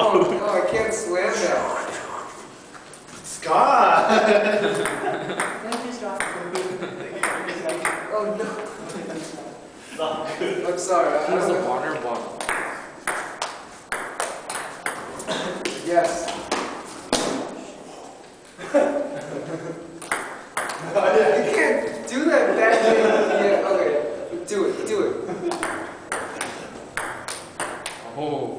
Oh no, I can't swim now. Scott! oh no. I'm sorry. I was a water bottle. Yes. you can't do that back Yeah, okay. Do it, do it. Oh.